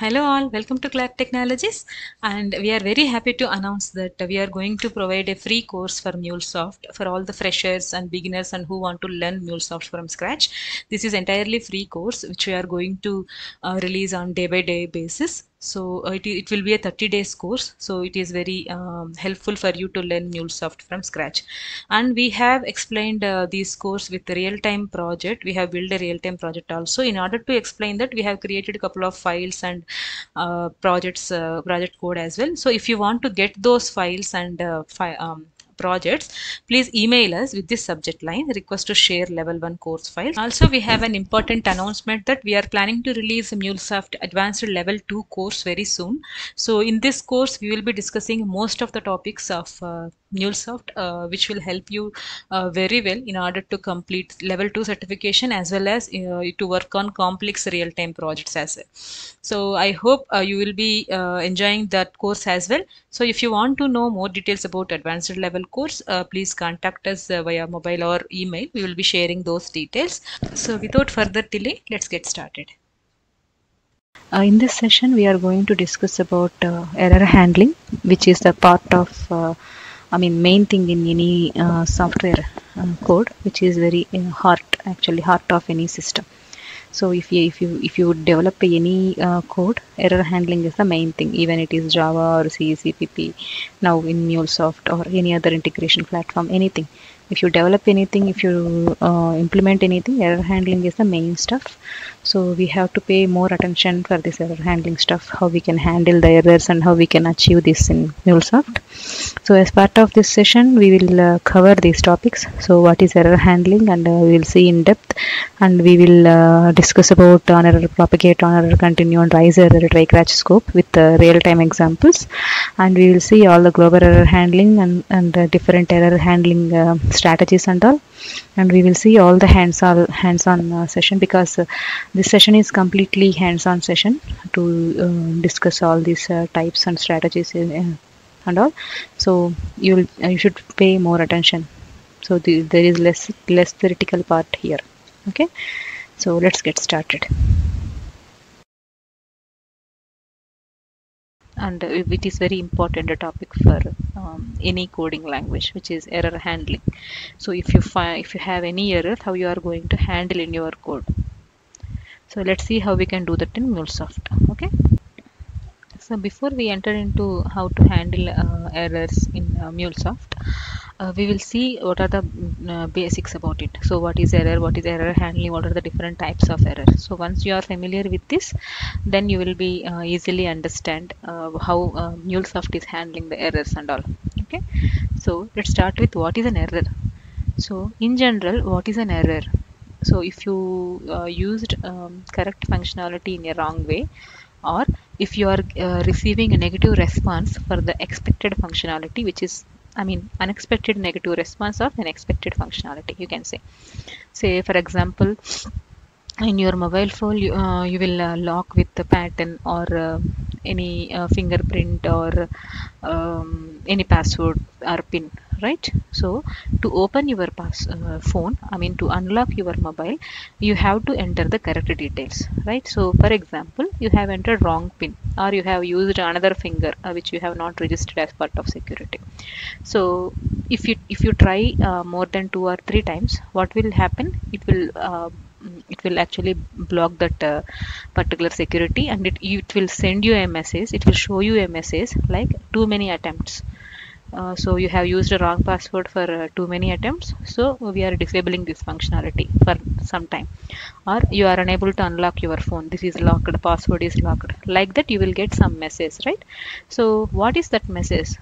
Hello all, welcome to KLART Technologies and we are very happy to announce that we are going to provide a free course for MuleSoft for all the freshers and beginners and who want to learn MuleSoft from scratch. This is entirely free course which we are going to uh, release on day by day basis. So uh, it, it will be a 30 days course. So it is very um, helpful for you to learn MuleSoft from scratch. And we have explained uh, this course with real-time project. We have built a real-time project also. In order to explain that, we have created a couple of files and uh, projects, uh, project code as well. So if you want to get those files and uh, fi um, projects please email us with this subject line. Request to share level 1 course file also we have an important announcement that we are planning to release MuleSoft advanced level 2 course very soon. So in this course we will be discussing most of the topics of uh, MuleSoft uh, which will help you uh, very well in order to complete level 2 certification as well as uh, to work on complex real-time projects as well. So I hope uh, you will be uh, enjoying that course as well. So if you want to know more details about advanced level course uh, please contact us via mobile or email. We will be sharing those details. So without further delay let's get started. Uh, in this session we are going to discuss about uh, error handling which is the part of uh, I mean main thing in any software code which is very heart actually heart of any system. So if you if you if you develop any uh, code error handling is the main thing. Even it is java or c cpp now in mulesoft or any other integration platform anything. If you develop anything if you uh, implement anything error handling is the main stuff so we have to pay more attention for this error handling stuff how we can handle the errors and how we can achieve this in MuleSoft. So as part of this session we will uh, cover these topics. So what is error handling? And uh, we will see in depth. And we will uh, discuss about on error propagate on error continue and rise error try catch scope with real-time examples. And we will see all the global error handling and, and different error handling strategies and all. And we will see all the hands-on hands-on uh, session because uh, this session is completely hands-on session to uh, discuss all these uh, types and strategies in, and all. So you will you should pay more attention. So the, there is less less theoretical part here. Okay? So let's get started. And it is very important a topic for um, any coding language which is error handling. So if you find if you have any error how you are going to handle in your code so let's see how we can do that in MuleSoft okay? So before we enter into how to handle uh, errors in uh, MuleSoft uh, we will see what are the uh, basics about it. So what is error what is error handling what are the different types of error. So once you are familiar with this then you will be uh, easily understand uh, how uh, MuleSoft is handling the errors and all okay? So let's start with what is an error. So in general what is an error so if you uh, used um, correct functionality in a wrong way or if you are receiving a negative response for the expected functionality which is I mean unexpected negative response of unexpected functionality you can say. Say for example in your mobile phone you, uh, you will uh, lock with the pattern or uh, any uh, fingerprint or um, any password or pin right? So to open your pass uh, phone i mean to unlock your mobile you have to enter the correct details right? So for example you have entered wrong pin or you have used another finger uh, which you have not registered as part of security. So if you if you try more than two or three times what will happen? It will it will actually block that uh, particular security and it, it will send you a message. It will show you a message like too many attempts. Uh, so you have used a wrong password for uh, too many attempts. So we are disabling this functionality for some time. Or you are unable to unlock your phone. This is locked. Password is locked. Like that you will get some message right? So what is that message?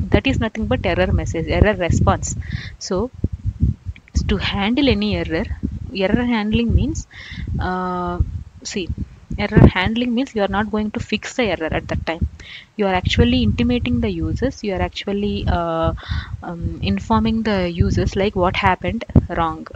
That is nothing but error message error response. So to handle any error. Error handling means uh, see error handling means you are not going to fix the error at that time. You are actually intimating the users. You are actually uh, um, informing the users like what happened wrong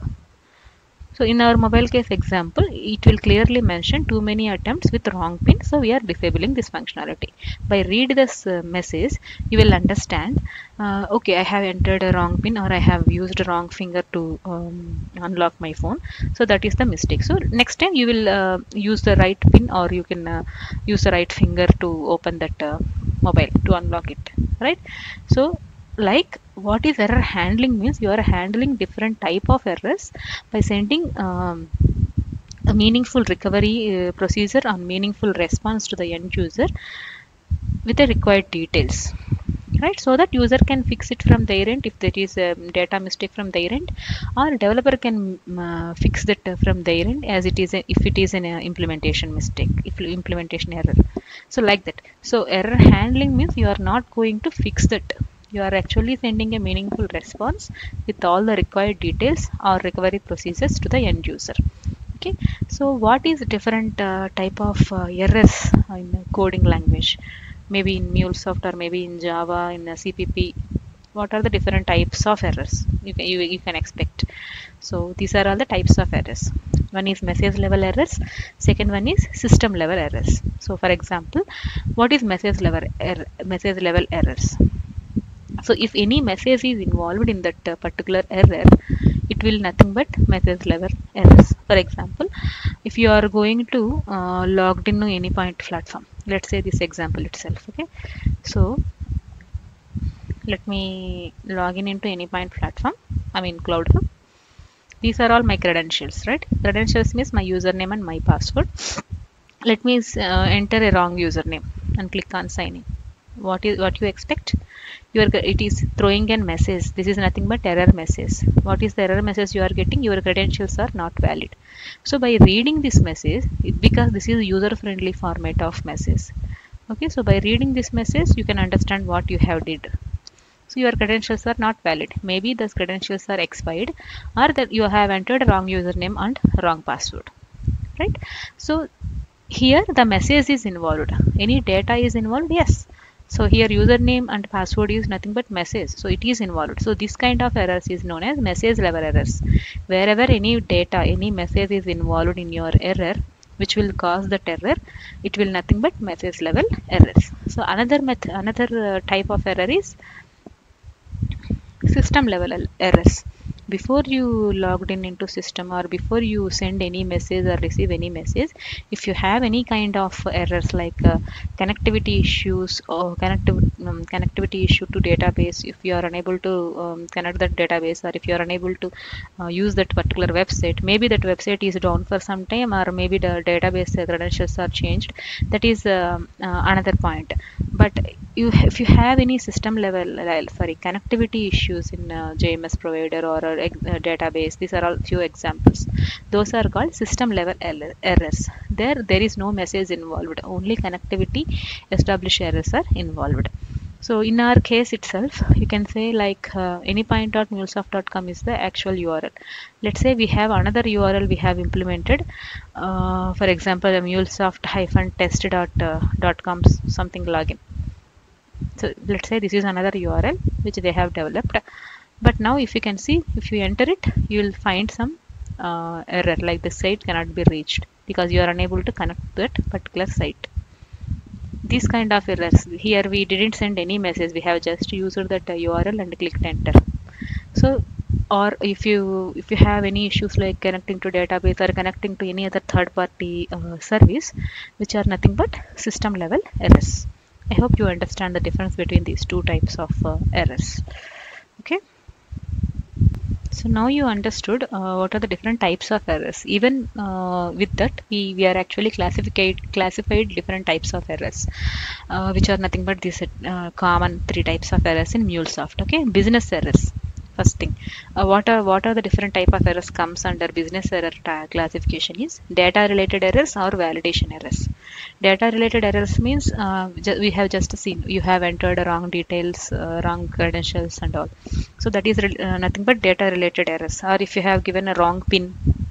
so in our mobile case example it will clearly mention too many attempts with wrong pin so we are disabling this functionality. By read this uh, message you will understand uh, okay i have entered a wrong pin or i have used wrong finger to um, unlock my phone. So that is the mistake. So next time you will uh, use the right pin or you can uh, use the right finger to open that uh, mobile to unlock it right? So like what is error handling means you are handling different type of errors by sending um, a meaningful recovery uh, procedure or meaningful response to the end user with the required details right? So that user can fix it from their end if there is a data mistake from their end or developer can uh, fix that from their end as it is a, if it is an uh, implementation mistake if implementation error. So like that. So error handling means you are not going to fix that you are actually sending a meaningful response with all the required details or recovery procedures to the end user. Okay? So what is different uh, type of uh, errors in coding language? Maybe in MuleSoft or maybe in Java in CPP what are the different types of errors you can, you, you can expect? So these are all the types of errors. One is message level errors. Second one is system level errors. So for example what is message level er message level errors so if any message is involved in that uh, particular error it will nothing but message level errors. For example if you are going to uh, logged in to Anypoint platform let's say this example itself okay? So let me log in into Anypoint platform i mean CloudHub these are all my credentials right? Credentials means my username and my password. Let me uh, enter a wrong username and click on sign in. What is what you expect it is throwing a message. This is nothing but error message what is the error message you are getting? Your credentials are not valid. So by reading this message it, because this is user friendly format of message okay so by reading this message you can understand what you have did. So your credentials are not valid. Maybe those credentials are expired or that you have entered wrong username and wrong password. Right? So here the message is involved. Any data is involved? Yes so here username and password is nothing but message. So it is involved. So this kind of errors is known as message level errors. Wherever any data any message is involved in your error which will cause that error it will nothing but message level errors. So another method another uh, type of error is system level errors before you logged in into system or before you send any message or receive any message if you have any kind of errors like uh, connectivity issues or um, connectivity issue to database if you are unable to um, connect that database or if you are unable to uh, use that particular website maybe that website is down for some time or maybe the database credentials are changed that is uh, another point. But you if you have any system level sorry connectivity issues in JMS provider or a database these are all few examples. Those are called system level errors. There there is no message involved. Only connectivity established errors are involved. So in our case itself you can say like uh, anypoint.mulesoft.com is the actual url let's say we have another url we have implemented uh, for example mulesoft-test.com something login. So let's say this is another url which they have developed but now if you can see if you enter it you will find some uh, error like the site cannot be reached because you are unable to connect to that particular site these kind of errors here we didn't send any message we have just used that url and clicked enter so or if you if you have any issues like connecting to database or connecting to any other third party uh, service which are nothing but system level errors I hope you understand the difference between these two types of uh, errors. Okay. So now you understood uh, what are the different types of errors. Even uh, with that, we, we are actually classified classified different types of errors, which are nothing but these common three types of errors in MuleSoft. Okay, business errors first thing. Uh, what are what are the different type of errors comes under business error classification is data related errors or validation errors. Data related errors means uh, we have just seen you have entered wrong details uh, wrong credentials and all. So that is nothing but data related errors. Or if you have given a wrong pin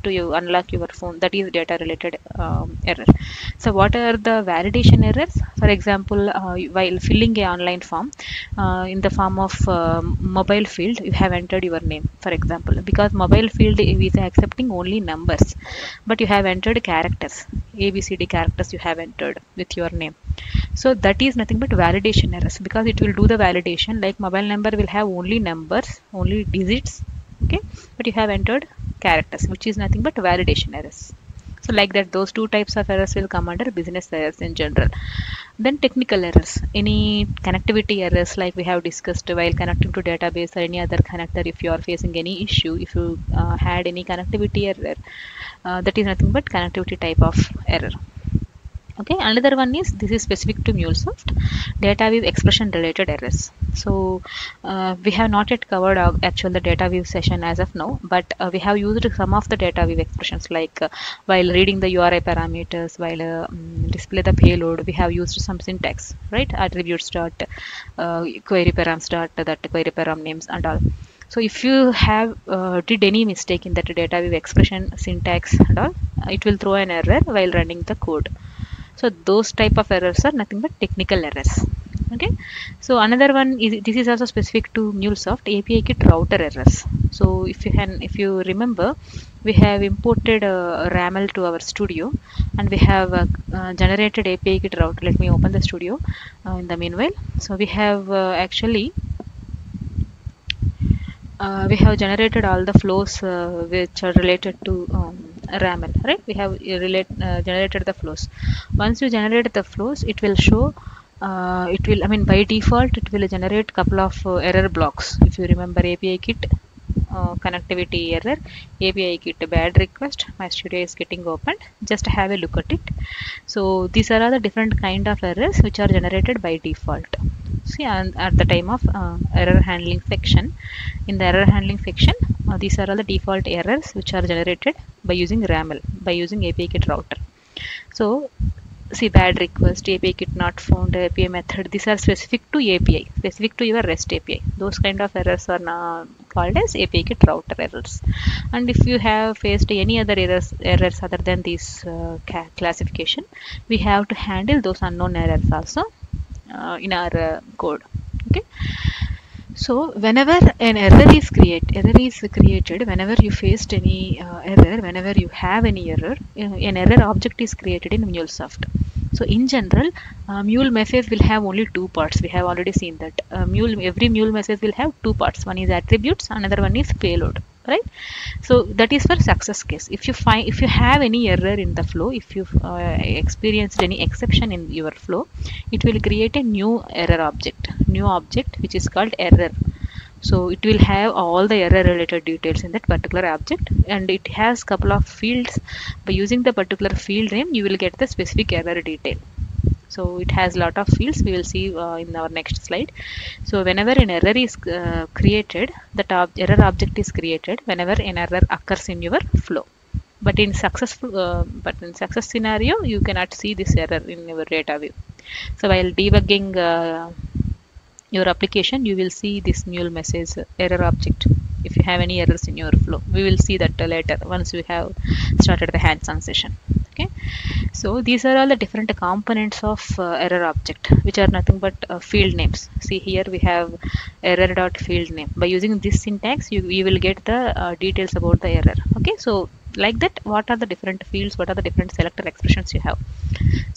to you unlock your phone. That is data related um, error. So what are the validation errors? For example uh, while filling a online form uh, in the form of uh, mobile field you have entered your name for example. Because mobile field is accepting only numbers but you have entered characters. Abcd characters you have entered with your name. So that is nothing but validation errors. Because it will do the validation like mobile number will have only numbers only digits okay? But you have entered characters which is nothing but validation errors. So like that those two types of errors will come under business errors in general. Then technical errors. Any connectivity errors like we have discussed while connecting to database or any other connector if you are facing any issue if you uh, had any connectivity error uh, that is nothing but connectivity type of error okay another one is this is specific to MuleSoft DataWeave expression related errors. So uh, we have not yet covered our actual the DataWeave session as of now but uh, we have used some of the DataWeave expressions like uh, while reading the URI parameters while uh, mm, display the payload we have used some syntax right? Attributes dot uh, query params dot that query param names and all. So if you have uh, did any mistake in that DataWeave expression syntax and all it will throw an error while running the code so those type of errors are nothing but technical errors. Okay? So another one is this is also specific to MuleSoft API kit router errors. So if you can if you remember we have imported uh, RAML to our studio and we have uh, uh, generated API kit router. Let me open the studio uh, in the meanwhile. So we have uh, actually uh, we have generated all the flows uh, which are related to um, RAML, right? We have uh, relate, uh, generated the flows. Once you generate the flows, it will show. Uh, it will, I mean, by default, it will generate couple of uh, error blocks. If you remember API kit connectivity error, API kit bad request, my studio is getting opened. Just have a look at it. So these are all the different kind of errors which are generated by default see and at the time of uh, error handling section in the error handling section uh, these are all the default errors which are generated by using raml by using api kit router. So see bad request api kit not found api method these are specific to api specific to your rest api those kind of errors are called as api kit router errors. And if you have faced any other errors errors other than this uh, classification we have to handle those unknown errors also uh, in our uh, code. Okay? So whenever an error is create error is created whenever you faced any uh, error whenever you have any error uh, an error object is created in MuleSoft. So in general uh, mule message will have only two parts. We have already seen that. Uh, mule every mule message will have two parts. One is attributes another one is payload right? So that is for success case. If you find if you have any error in the flow if you uh, experienced any exception in your flow it will create a new error object new object which is called error. So it will have all the error related details in that particular object and it has couple of fields. By using the particular field name you will get the specific error detail so it has a lot of fields. We will see uh, in our next slide. So whenever an error is uh, created that ob error object is created whenever an error occurs in your flow. But in successful uh, but in success scenario you cannot see this error in your data view. So while debugging your application you will see this mule message error object. If you have any errors in your flow we will see that later once we have started the hands-on session okay. So these are all the different components of uh, error object which are nothing but uh, field names. See here we have error dot field name. By using this syntax you, you will get the uh, details about the error. Okay. So like that what are the different fields what are the different selector expressions you have?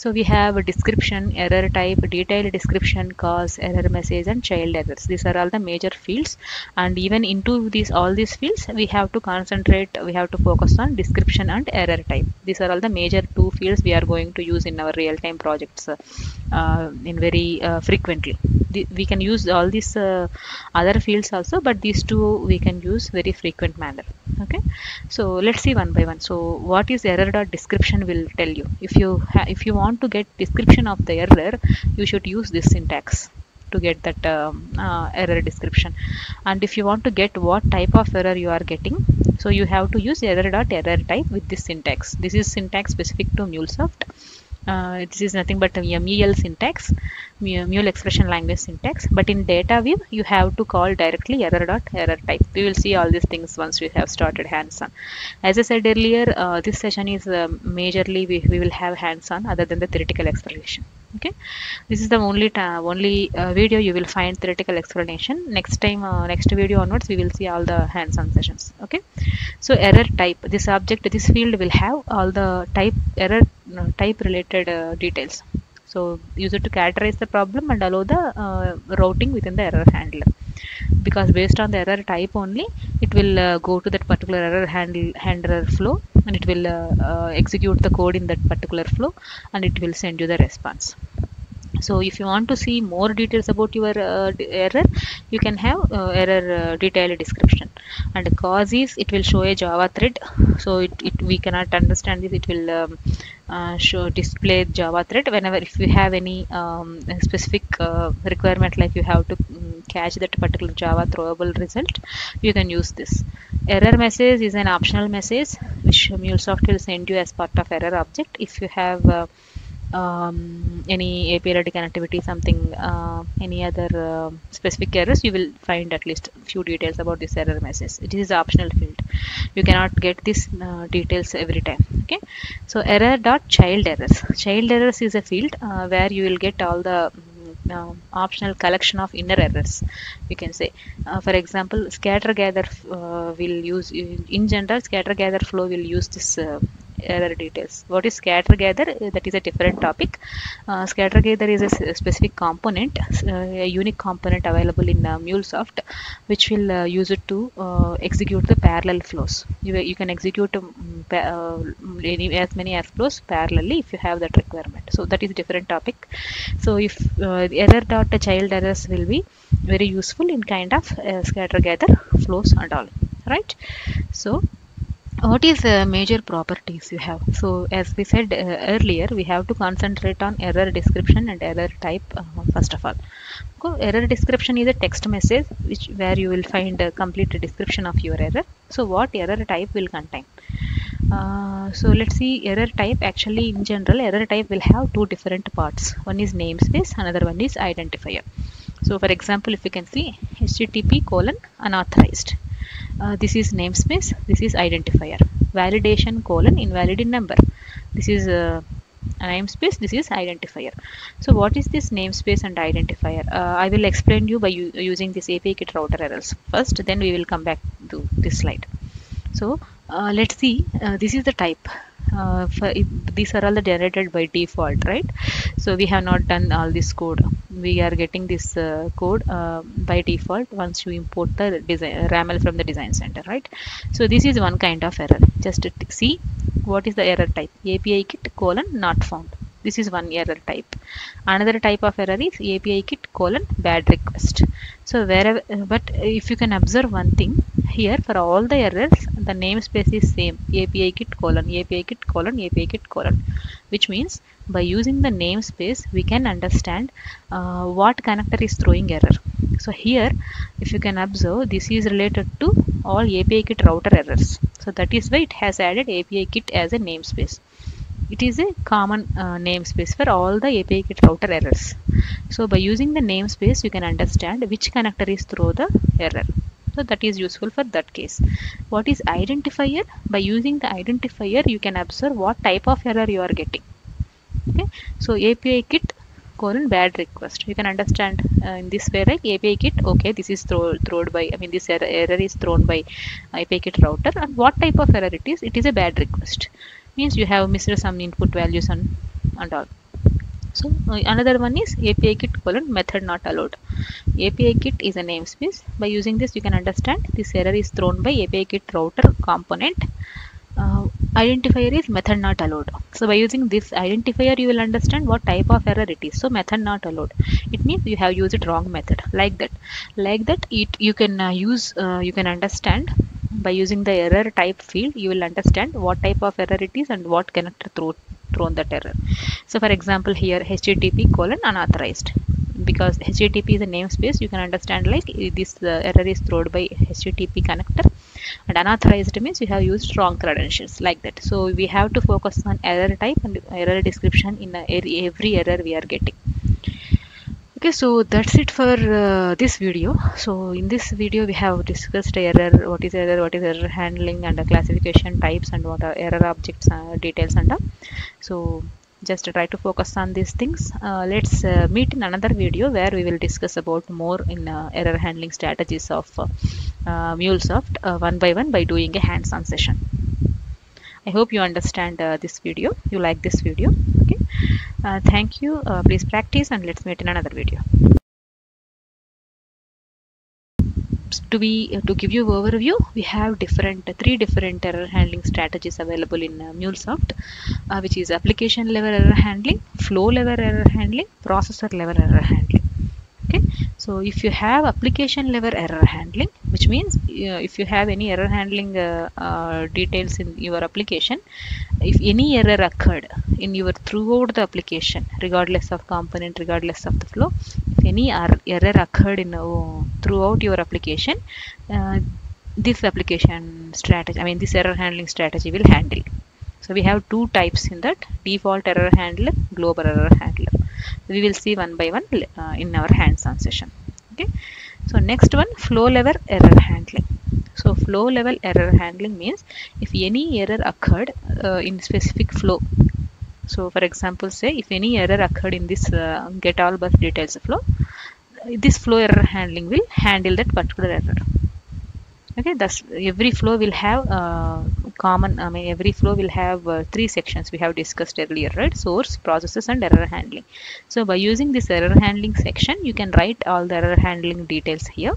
So we have a description error type detailed description cause error message and child errors. These are all the major fields. And even into these all these fields we have to concentrate we have to focus on description and error type. These are all the major two fields we are going to use in our real-time projects uh, in very uh, frequently. The, we can use all these uh, other fields also but these two we can use very frequent manner. Okay? So let's see one by one. So what is error dot description will tell you. If you if you want to get description of the error you should use this syntax to get that um, uh, error description. And if you want to get what type of error you are getting so you have to use error dot error type with this syntax. This is syntax specific to MuleSoft. Uh, this is nothing but a mule syntax mule expression language syntax but in DataWeave you have to call directly error dot error type. We will see all these things once we have started hands on as i said earlier uh, this session is uh, majorly we, we will have hands on other than the theoretical explanation. Okay? This is the only only uh, video you will find theoretical explanation. Next time uh, next video onwards we will see all the hands on sessions. Okay? So error type. This object this field will have all the type error uh, type related uh, details so use it to characterize the problem and allow the uh, routing within the error handler. Because based on the error type only it will uh, go to that particular error handle handler flow and it will uh, uh, execute the code in that particular flow and it will send you the response so if you want to see more details about your uh, error you can have uh, error uh, detailed description. And the cause is it will show a java thread. So it, it we cannot understand this. It will um, uh, show display java thread. Whenever if you have any um, specific uh, requirement like you have to mm, catch that particular java throwable result you can use this. Error message is an optional message. Which MuleSoft will send you as part of error object. If you have uh, um, any API ready connectivity, something, uh, any other uh, specific errors, you will find at least few details about this error message. It is optional field. You cannot get these uh, details every time. Okay. So error dot child errors. Child errors is a field uh, where you will get all the mm, uh, optional collection of inner errors you can say uh, for example scatter gather uh, will use in general scatter gather flow will use this uh, error details. What is scatter gather? Uh, that is a different topic. Uh, scatter gather is a specific component uh, a unique component available in uh, mulesoft which will use it to execute the parallel flows. You, you can execute um, as many as flows parallelly if you have that requirement. So that is a different topic. So if error dot child errors will be very useful in kind of scatter gather flows and all. Right? So what is the major properties you have? So as we said uh, earlier we have to concentrate on error description and error type uh, first of all. So error description is a text message which where you will find a complete description of your error. So what error type will contain? Uh, so let's see error type actually in general error type will have two different parts. One is namespace another one is identifier. So for example if you can see http colon unauthorized uh, this is namespace. This is identifier. Validation colon invalid in number. This is uh, namespace. This is identifier. So what is this namespace and identifier? Uh, i will explain you by using this api kit router errors. First then we will come back to this slide. So uh, let's see. Uh, this is the type uh, these are all the generated by default right? So we have not done all this code. We are getting this uh, code uh, by default once you import the design raml from the design center right? So this is one kind of error. Just to see what is the error type. Api kit colon not found this is one error type. Another type of error is api kit colon bad request. So wherever but if you can observe one thing here for all the errors the namespace is same. Api kit colon api kit colon api kit colon. Which means by using the namespace we can understand uh, what connector is throwing error. So here if you can observe this is related to all api kit router errors. So that is why it has added api kit as a namespace it is a common uh, namespace for all the API kit router errors. So by using the namespace, you can understand which connector is through the error. So that is useful for that case. What is identifier? By using the identifier, you can observe what type of error you are getting. Okay. So API kit colon bad request. You can understand uh, in this way, right? API kit, okay, this is throw, thrown by, I mean, this error, error is thrown by API kit router. And what type of error it is? It is a bad request means you have missed some input values and and all. So uh, another one is api kit colon method not allowed. Api kit is a namespace. By using this you can understand this error is thrown by api kit router component. Uh, identifier is method not allowed. So by using this identifier you will understand what type of error it is. So method not allowed. It means you have used wrong method. Like that. Like that it you can uh, use uh, you can understand by using the error type field you will understand what type of error it is and what connector throw thrown that error. So for example here http colon unauthorized. Because http is a namespace you can understand like this uh, error is thrown by http connector. And unauthorized means you have used wrong credentials like that. So we have to focus on error type and error description in every error we are getting okay so that's it for uh, this video. So in this video we have discussed error what is error what is error handling and the classification types and what are error objects uh, details and so just try to focus on these things. Uh, let's uh, meet in another video where we will discuss about more in uh, error handling strategies of uh, MuleSoft uh, one by one by doing a hands-on session I hope you understand this video. You like this video okay? Thank you. Please practice and let's meet in another video. To be to give you overview we have different three different error handling strategies available in uh, MuleSoft uh, which is application level error handling flow level error handling processor level error handling okay? So if you have application level error handling which means uh, if you have any error handling uh, uh, details in your application if any error occurred in your throughout the application regardless of component regardless of the flow if any error occurred in uh, throughout your application uh, this application strategy i mean this error handling strategy will handle. So we have two types in that default error handler global error handler we will see one by one uh, in our hands-on session. Okay? So next one flow level error handling. So flow level error handling means if any error occurred uh, in specific flow. So for example say if any error occurred in this uh, get all bus details flow this flow error handling will handle that particular error okay thus every flow will have uh, common i mean every flow will have uh, three sections we have discussed earlier right? Source processes and error handling. So by using this error handling section you can write all the error handling details here.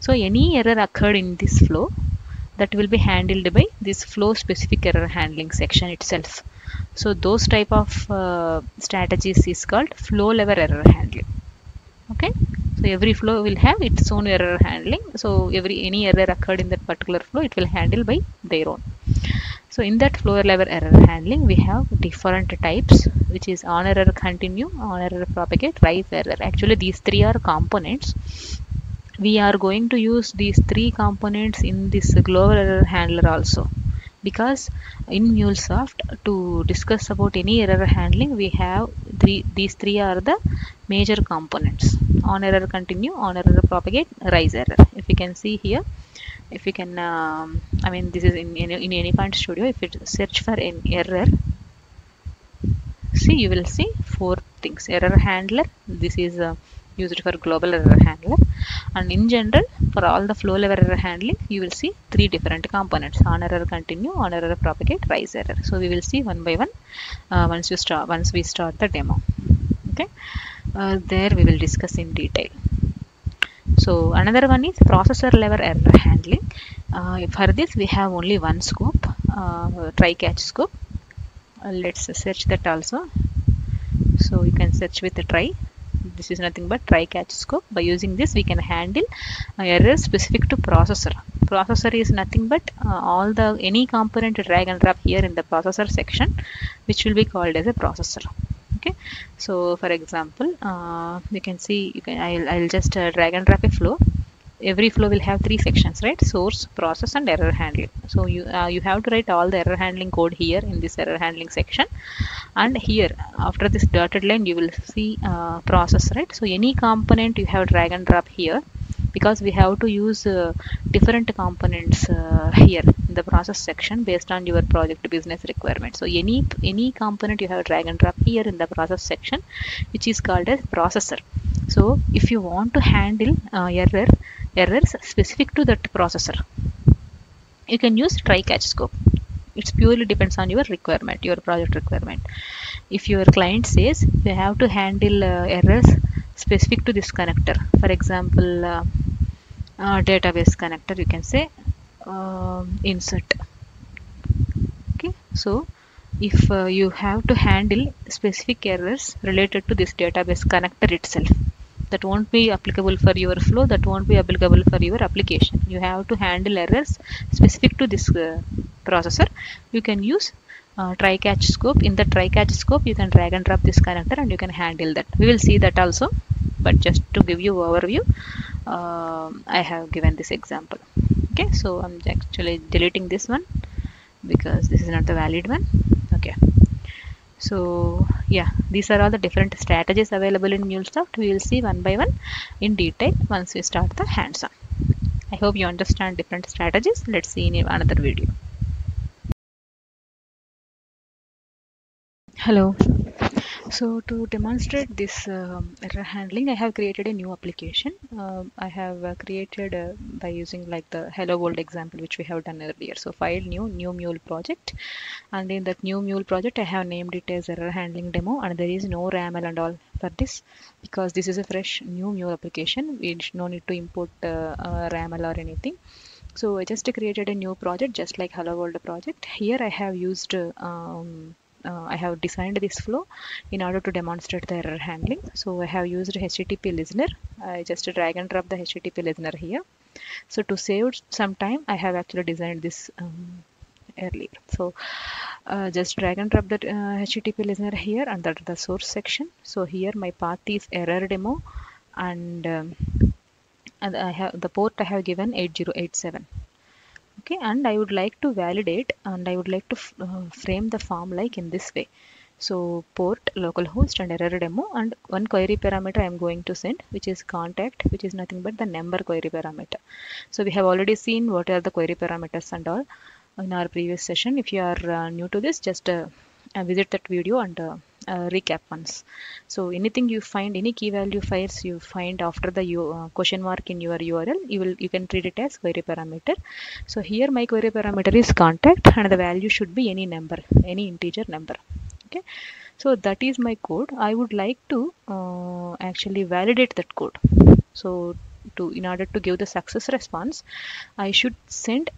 So any error occurred in this flow that will be handled by this flow specific error handling section itself. So those type of uh, strategies is called flow level error handling. Okay so every flow will have its own error handling. So every any error occurred in that particular flow it will handle by their own. So in that flow level error handling we have different types which is on error continue on error propagate rise error. Actually these three are components. We are going to use these three components in this global error handler also because in MuleSoft to discuss about any error handling we have three these three are the major components. On error continue on error propagate rise error. If you can see here if you can um, I mean this is in, in, in Anypoint Studio if you search for an error see you will see four things. Error handler this is uh, used for global error handler and in general for all the flow level error handling you will see three different components on error continue on error propagate rise error. So we will see one by one uh, once you start once we start the demo. Okay? Uh, there we will discuss in detail. So another one is processor level error handling. Uh, for this we have only one scope uh, try catch scope. Uh, let's search that also. So you can search with the try this is nothing but try catch scope. By using this we can handle uh, errors specific to processor. Processor is nothing but uh, all the any component drag and drop here in the processor section which will be called as a processor. Okay? So for example uh, you can see you can I'll, I'll just uh, drag and drop a flow every flow will have three sections right? Source process and error handling. So you uh, you have to write all the error handling code here in this error handling section. And here after this dotted line you will see uh, process right? So any component you have drag and drop here because we have to use uh, different components uh, here in the process section based on your project business requirement. So any any component you have drag and drop here in the process section which is called as processor. So if you want to handle uh, error errors specific to that processor. You can use try catch scope it purely depends on your requirement your project requirement. If your client says you have to handle uh, errors specific to this connector for example uh, uh, database connector you can say um, insert. Okay so if uh, you have to handle specific errors related to this database connector itself that won't be applicable for your flow that won't be applicable for your application. You have to handle errors specific to this uh, processor. You can use uh, try catch scope. In the try catch scope you can drag and drop this connector and you can handle that. We will see that also but just to give you overview uh, I have given this example. Okay so I'm actually deleting this one because this is not the valid one. Okay so yeah these are all the different strategies available in MuleSoft. We will see one by one in detail once we start the hands-on I hope you understand different strategies. Let's see in another video. Hello so to demonstrate this um, error handling, I have created a new application. Um, I have uh, created uh, by using like the hello world example which we have done earlier. So file new new mule project and in that new mule project I have named it as error handling demo and there is no RAML and all for this because this is a fresh new mule application. We no need to import uh, uh RAML or anything. So I just created a new project just like hello world project. Here I have used um, I have designed this flow in order to demonstrate the error handling. So I have used HTTP listener. I just drag and drop the HTTP listener here. So to save some time, I have actually designed this um, earlier. So uh, just drag and drop the uh, HTTP listener here under the source section. So here my path is error demo and um, and I have the port I have given 8087 okay and I would like to validate and I would like to uh, frame the form like in this way. So port localhost and error demo and one query parameter I am going to send which is contact which is nothing but the number query parameter. So we have already seen what are the query parameters and all in our previous session. If you are uh, new to this just uh visit that video and uh, uh, recap once. So anything you find, any key value files you find after the uh, question mark in your URL, you will you can treat it as query parameter. So here my query parameter is contact and the value should be any number, any integer number. Okay. So that is my code. I would like to uh, actually validate that code. So to in order to give the success response, I should send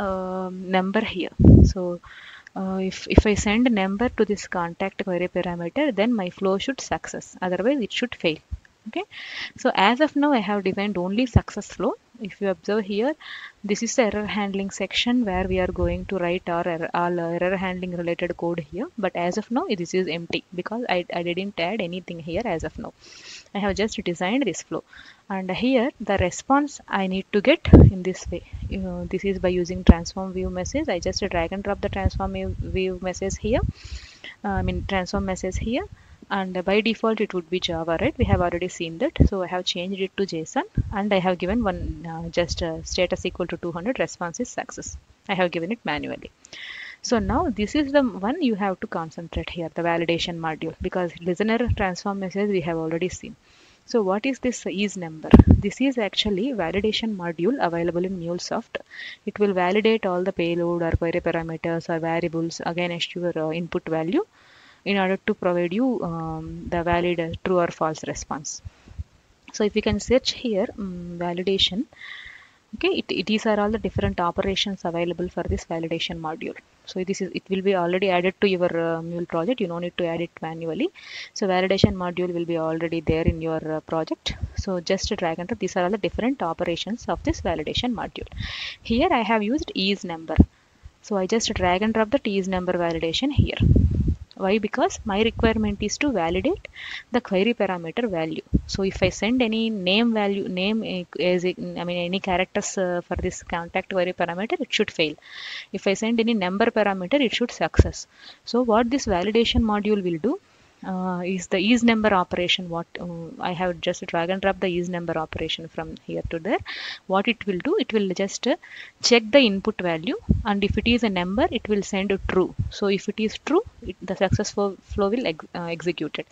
a um, number here. So uh, if, if I send number to this contact query parameter, then my flow should success. Otherwise, it should fail. Okay. So as of now, I have defined only success flow if you observe here this is the error handling section where we are going to write our error, all error handling related code here. But as of now this is empty because I, I didn't add anything here as of now. I have just designed this flow. And here the response I need to get in this way. You know, this is by using transform view message. I just drag and drop the transform view message here. Uh, I mean transform message here and by default it would be java right? We have already seen that. So i have changed it to json and i have given one uh, just uh, status equal to 200 response is success. I have given it manually. So now this is the one you have to concentrate here the validation module because listener transform message we have already seen. So what is this is number? This is actually validation module available in MuleSoft. It will validate all the payload or query parameters or variables against your uh, input value in order to provide you um, the valid uh, true or false response. So if you can search here um, validation, okay, it, it these are all the different operations available for this validation module. So this is it will be already added to your uh, Mule project. You don't need to add it manually. So validation module will be already there in your uh, project. So just drag and drop. These are all the different operations of this validation module. Here I have used is number. So I just drag and drop the is number validation here why? Because my requirement is to validate the query parameter value. So if i send any name value name as i mean any characters uh, for this contact query parameter it should fail. If i send any number parameter it should success. So what this validation module will do uh, is the is number operation what uh, I have just drag and drop the is number operation from here to there. What it will do it will just uh, check the input value and if it is a number it will send true. So if it is true it, the successful flow will ex uh, execute it.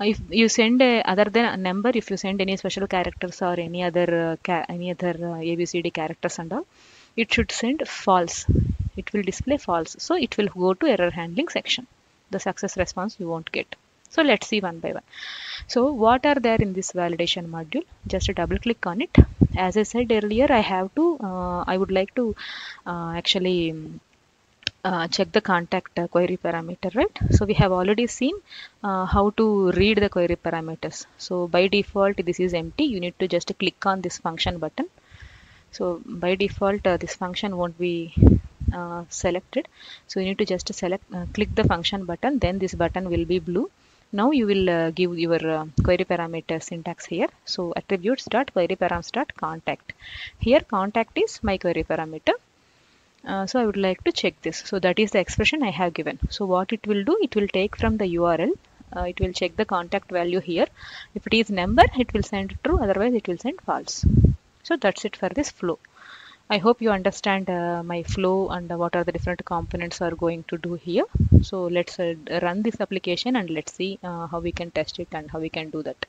Uh, if you send a, other than a number if you send any special characters or any other uh, any other abcd characters and all it should send false. It will display false. So it will go to error handling section. The success response you won't get so let's see one by one. So what are there in this validation module? Just double click on it. As I said earlier, I have to, uh, I would like to uh, actually uh, check the contact uh, query parameter, right? So we have already seen uh, how to read the query parameters. So by default, this is empty. You need to just click on this function button. So by default, uh, this function won't be uh, selected. So you need to just select, click the function button. Then this button will be blue now you will uh, give your uh, query parameter syntax here. So attributes dot query params dot contact. Here contact is my query parameter. Uh, so I would like to check this. So that is the expression I have given. So what it will do it will take from the URL uh, it will check the contact value here. If it is number it will send true. Otherwise it will send false. So that's it for this flow I hope you understand uh, my flow and what are the different components are going to do here. So let's uh, run this application and let's see uh, how we can test it and how we can do that.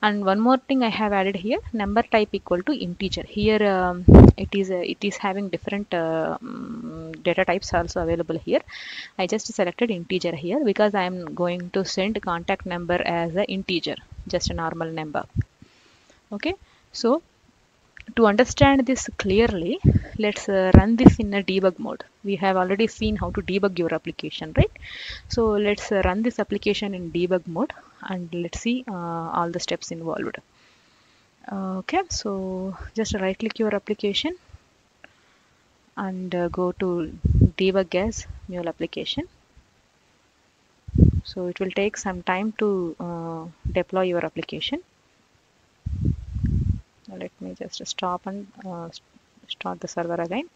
And one more thing I have added here, number type equal to integer. Here um, it is uh, it is having different uh, um, data types also available here. I just selected integer here because I am going to send contact number as an integer, just a normal number. Okay, so to understand this clearly, let's uh, run this in a debug mode. We have already seen how to debug your application, right? So let's uh, run this application in debug mode and let's see uh, all the steps involved. Okay, so just right click your application and uh, go to debug as mule application. So it will take some time to uh, deploy your application let me just stop and uh, start the server again.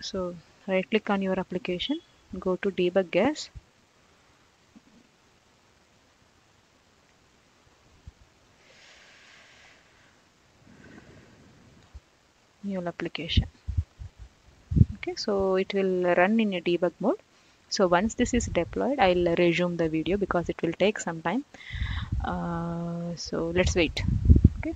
So right click on your application go to debug as mule application. Okay so it will run in a debug mode. So once this is deployed I'll resume the video because it will take some time uh, so let's wait. Okay.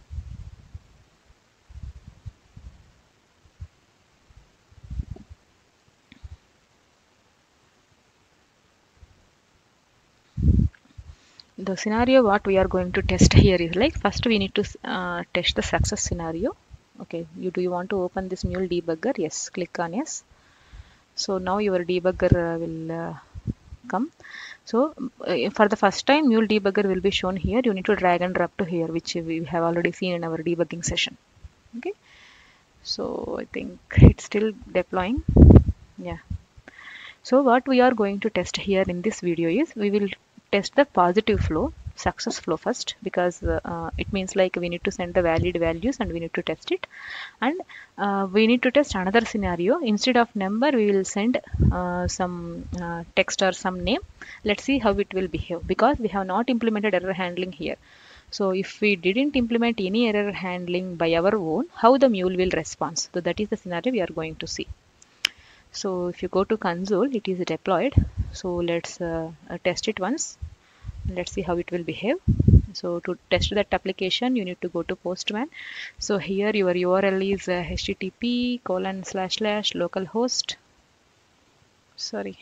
The scenario what we are going to test here is like first we need to uh, test the success scenario. Okay you do you want to open this mule debugger? Yes click on yes. So now your debugger uh, will uh, come. So uh, for the first time mule debugger will be shown here. You need to drag and drop to here which we have already seen in our debugging session. Okay? So I think it's still deploying. Yeah. So what we are going to test here in this video is we will test the positive flow success flow first because uh, it means like we need to send the valid values and we need to test it. And uh, we need to test another scenario. Instead of number we will send uh, some uh, text or some name. Let's see how it will behave because we have not implemented error handling here. So if we didn't implement any error handling by our own how the mule will respond? So that is the scenario we are going to see. So if you go to console it is deployed. So let's uh, test it once let's see how it will behave. So to test that application you need to go to postman. So here your url is uh, http colon slash slash localhost. Sorry.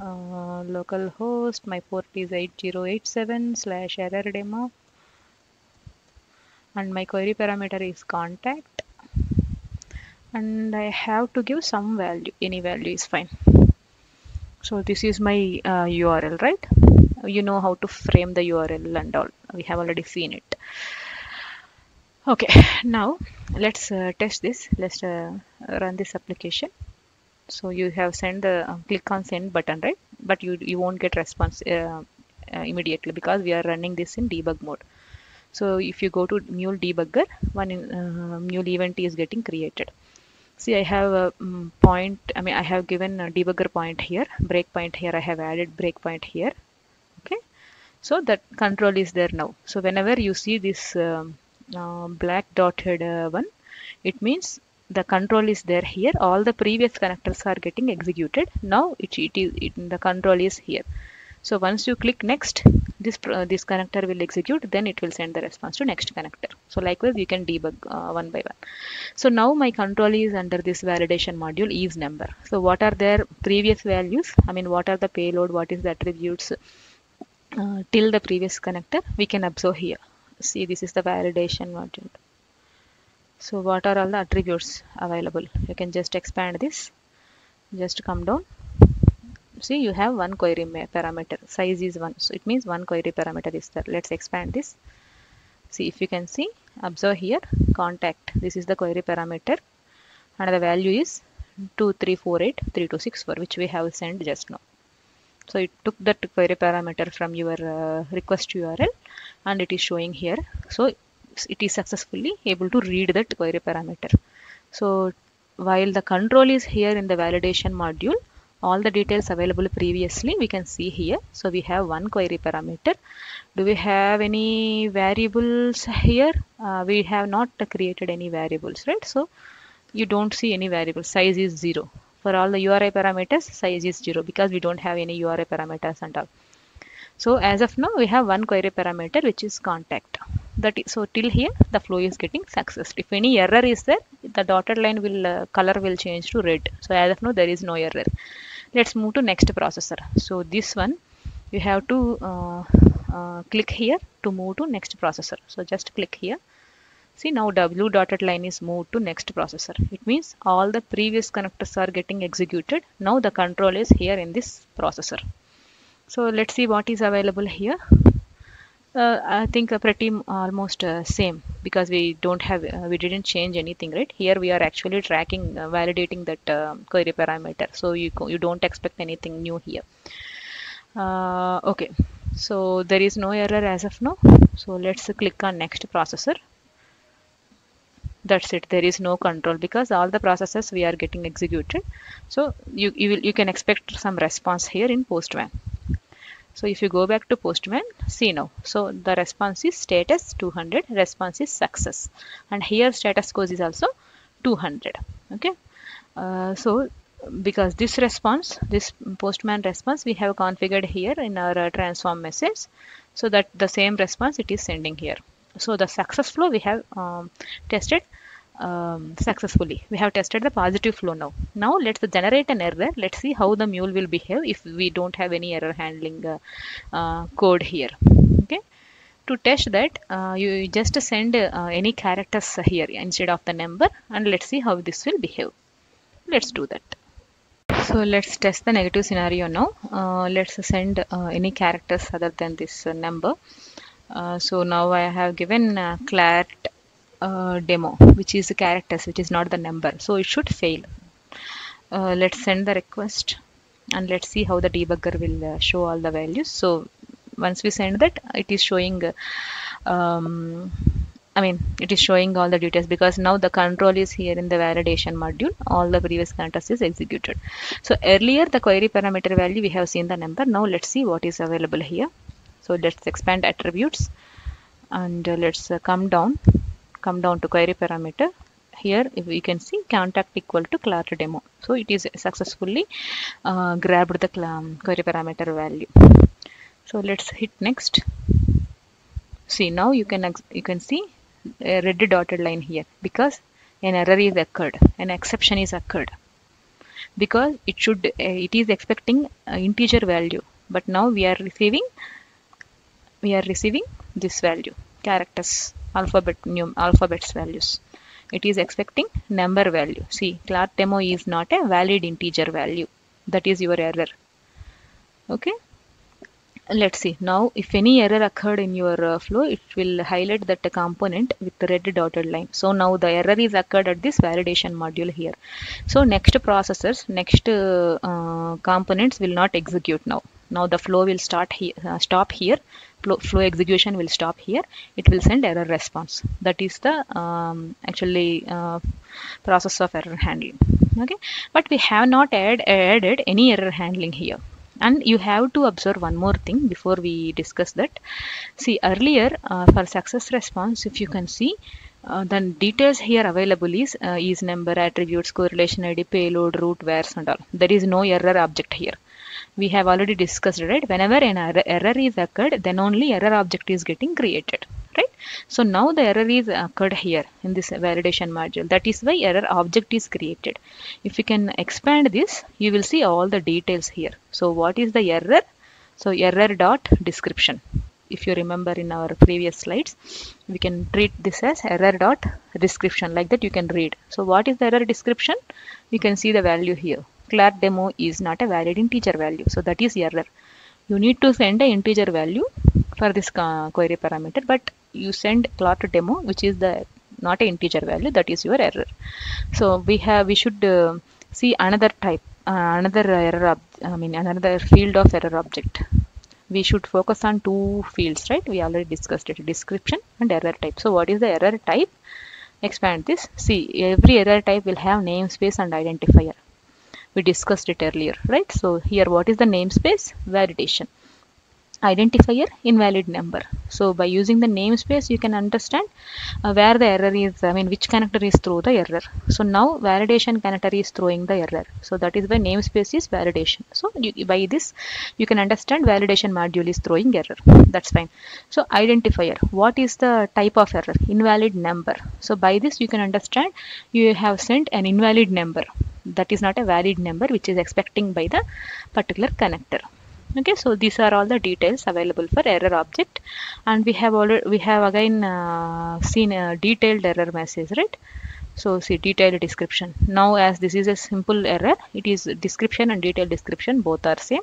Uh, localhost my port is 8087 slash error demo. And my query parameter is contact. And I have to give some value any value is fine. So this is my uh, URL right you know how to frame the URL and all. We have already seen it. Okay now let's uh, test this. Let's uh, run this application. So you have sent the uh, click on send button right? But you you won't get response uh, uh, immediately because we are running this in debug mode. So if you go to mule debugger one uh, mule event is getting created. See I have a um, point I mean I have given a debugger point here breakpoint here I have added breakpoint here so that control is there now. So whenever you see this um, uh, black dotted uh, one it means the control is there here. All the previous connectors are getting executed. Now it, it is it, the control is here. So once you click next this uh, this connector will execute. Then it will send the response to next connector. So likewise you can debug uh, one by one. So now my control is under this validation module is number. So what are their previous values? I mean what are the payload? What is the attributes uh, till the previous connector we can observe here. See this is the validation module. So what are all the attributes available? You can just expand this. Just come down. See you have one query parameter. Size is one. So it means one query parameter is there. Let's expand this. See if you can see observe here contact. This is the query parameter. And the value is 23483264 which we have sent just now So it took that query parameter from your uh, request URL and it is showing here. So it is successfully able to read that query parameter. So while the control is here in the validation module, all the details available previously we can see here. So we have one query parameter. Do we have any variables here? Uh, we have not created any variables, right? So you don't see any variable size is zero for all the URI parameters size is zero because we don't have any URI parameters and all. So as of now we have one query parameter which is contact. That is, so till here the flow is getting success. If any error is there the dotted line will uh, color will change to red. So as of now there is no error. Let's move to next processor. So this one you have to uh, uh, click here to move to next processor. So just click here See now W dotted line is moved to next processor. It means all the previous connectors are getting executed. Now the control is here in this processor. So let's see what is available here. Uh, I think uh, pretty almost uh, same because we don't have uh, we didn't change anything right here we are actually tracking uh, validating that uh, query parameter so you you don't expect anything new here okay so there is no error as of now so let's click on next processor that's it. There is no control because all the processes we are getting executed. So you you, will, you can expect some response here in postman so if you go back to postman see now. So the response is status 200 response is success. And here status code is also 200 okay? Uh, so because this response this postman response we have configured here in our uh, transform message. So that the same response it is sending here. So the success flow we have um, tested um, successfully. We have tested the positive flow now. Now let's generate an error. Let's see how the mule will behave if we don't have any error handling uh, uh, code here. Okay. To test that, uh, you just send uh, any characters here instead of the number and let's see how this will behave. Let's do that. So let's test the negative scenario now. Uh, let's send uh, any characters other than this number. so now I have given uh, clat uh, demo which is the characters which is not the number. So it should fail. Uh, let's send the request and let's see how the debugger will uh, show all the values. So once we send that it is showing um, I mean it is showing all the details because now the control is here in the validation module. All the previous context is executed. So earlier the query parameter value we have seen the number. Now let's see what is available here. So let's expand attributes and uh, let's uh, come down come down to query parameter. Here if we can see contact equal to clat demo. So it is successfully uh, grabbed the query parameter value. So let's hit next. See now you can you can see a red dotted line here because an error is occurred an exception is occurred. Because it should uh, it is expecting integer value but now we are receiving we are receiving this value characters alphabet num alphabets values. It is expecting number value. See clat demo is not a valid integer value. That is your error. Okay? Let's see. Now if any error occurred in your uh, flow it will highlight that component with the red dotted line. So now the error is occurred at this validation module here. So next processors next uh, uh, components will not execute now. Now the flow will start here uh, stop here flow, execution will stop here. It will send error response. That is the um, actually uh, process of error handling. Okay? But we have not add, added any error handling here. And you have to observe one more thing before we discuss that. See earlier uh, for success response if you can see uh, the details here available is uh, is number attributes correlation id payload route wheres and all. There is no error object here we have already discussed right? Whenever an error, error is occurred then only error object is getting created right? So now the error is occurred here in this validation module. That is why error object is created. If you can expand this you will see all the details here. So what is the error? So error dot description. If you remember in our previous slides we can treat this as error dot description. Like that you can read. So what is the error description? You can see the value here clat demo is not a valid integer value so that is error you need to send an integer value for this query parameter but you send clat demo which is the not a integer value that is your error so we have we should uh, see another type uh, another error I mean another field of error object. We should focus on two fields, right? We already discussed it, description and error type. So what is the error type? Expand this. See, every error type will have namespace and identifier. We discussed it earlier, right? So here what is the namespace? Validation. Identifier invalid number. So by using the namespace you can understand uh, where the error is i mean which connector is through the error. So now validation connector is throwing the error. So that is why namespace is validation. So you, by this you can understand validation module is throwing error. That's fine. So identifier what is the type of error? Invalid number. So by this you can understand you have sent an invalid number that is not a valid number which is expecting by the particular connector. Okay so these are all the details available for error object. And we have already we have again uh, seen a detailed error message right? So see detailed description. Now as this is a simple error it is description and detailed description both are same.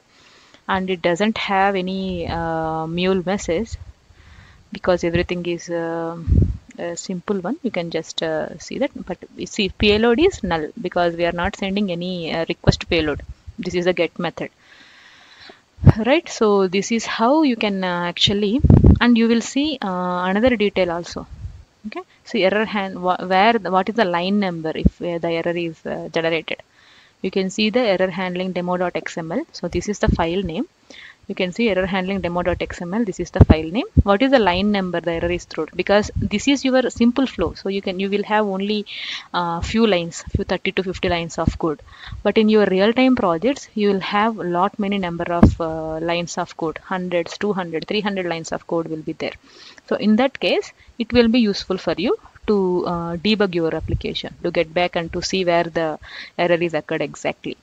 And it doesn't have any uh, mule message because everything is uh, a simple one. You can just uh, see that. But we see payload is null because we are not sending any uh, request payload. This is a get method. Right? So this is how you can uh, actually and you will see uh, another detail also. Okay? So error hand wh where what is the line number if uh, the error is generated? You can see the error handling demo.xml so this is the file name you can see error handling demo.xml this is the file name. What is the line number the error is through because this is your simple flow. So you can you will have only uh, few lines few 30 to 50 lines of code. But in your real-time projects you will have a lot many number of uh, lines of code. Hundreds 200 300 lines of code will be there. So in that case it will be useful for you to uh, debug your application to get back and to see where the error is occurred exactly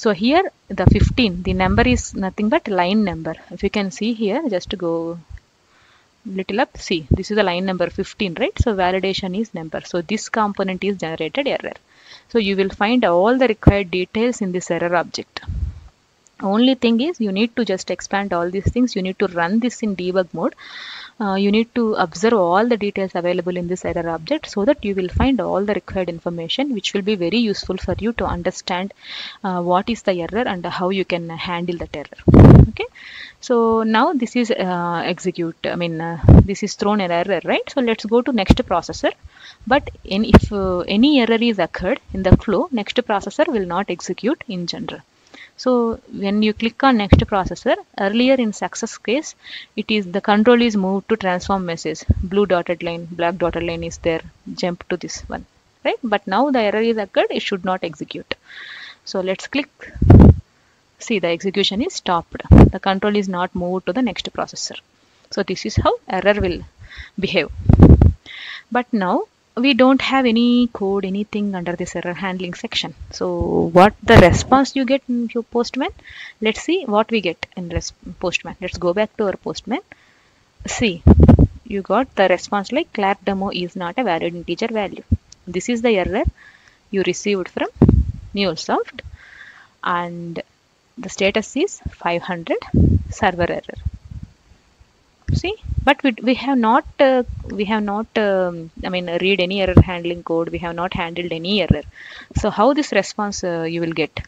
so here the 15 the number is nothing but line number. If you can see here just go little up see this is the line number 15 right? So validation is number. So this component is generated error. So you will find all the required details in this error object only thing is you need to just expand all these things. You need to run this in debug mode. Uh, you need to observe all the details available in this error object so that you will find all the required information which will be very useful for you to understand uh, what is the error and how you can handle that error. Okay? So now this is uh, execute i mean uh, this is thrown an error right? So let's go to next processor. But in, if uh, any error is occurred in the flow next processor will not execute in general so when you click on next processor, earlier in success case, it is the control is moved to transform message. Blue dotted line, black dotted line is there. Jump to this one, right? But now the error is occurred, it should not execute. So let's click. See the execution is stopped. The control is not moved to the next processor. So this is how error will behave. But now we don't have any code anything under this error handling section. So what the response you get in your postman? Let's see what we get in postman. Let's go back to our postman. See you got the response like clap demo is not a valid integer value. This is the error you received from MuleSoft and the status is 500 server error see but we, we have not uh, we have not um, i mean read any error handling code. We have not handled any error. So how this response uh, you will get?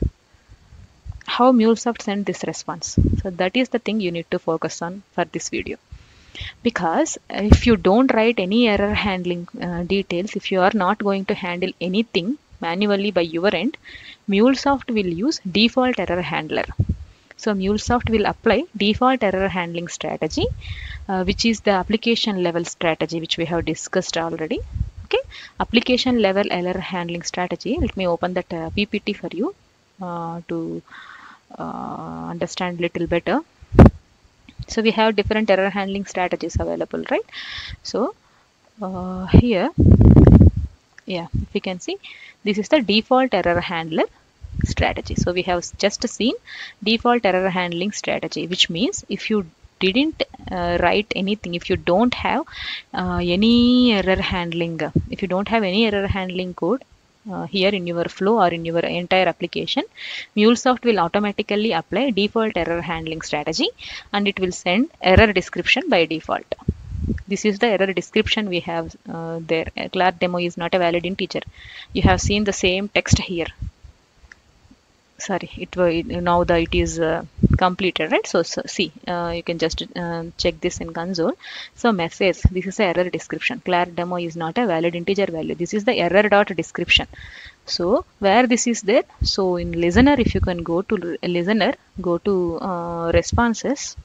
How MuleSoft send this response? So that is the thing you need to focus on for this video. Because if you don't write any error handling uh, details if you are not going to handle anything manually by your end MuleSoft will use default error handler so MuleSoft will apply default error handling strategy, uh, which is the application level strategy, which we have discussed already. Okay, application level error handling strategy. Let me open that uh, PPT for you uh, to uh, understand a little better. So we have different error handling strategies available, right? So uh, here, yeah, if you can see, this is the default error handler strategy. So we have just seen default error handling strategy, which means if you didn't uh, write anything, if you don't have uh, any error handling, if you don't have any error handling code, uh, here in your flow or in your entire application, MuleSoft will automatically apply default error handling strategy and it will send error description by default. This is the error description we have uh, there. clap demo is not a valid integer. You have seen the same text here sorry it it- now that it is uh, completed right? So, so see uh, you can just uh, check this in console. So message this is a error description. Clar demo is not a valid integer value. This is the error dot description. So where this is there? So in listener if you can go to listener go to uh, responses.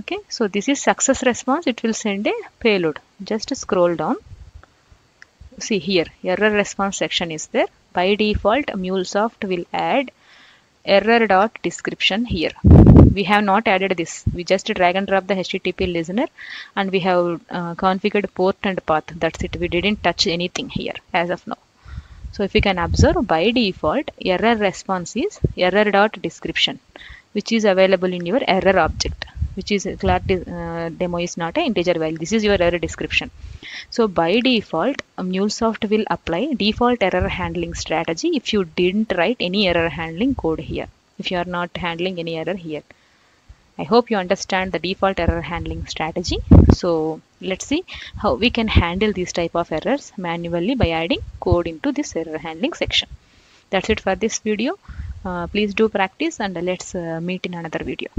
Okay so this is success response. It will send a payload. Just scroll down. See here error response section is there. By default mulesoft will add error dot description here. We have not added this. We just drag and drop the http listener and we have uh, configured port and path. That's it. We didn't touch anything here as of now. So if you can observe by default error response is error dot description which is available in your error object which is de- uh, demo is not an integer value this is your error description so by default mulesoft will apply default error handling strategy if you didn't write any error handling code here if you are not handling any error here I hope you understand the default error handling strategy. So let's see how we can handle these type of errors manually by adding code into this error handling section. That's it for this video. Uh, please do practice and let's uh, meet in another video.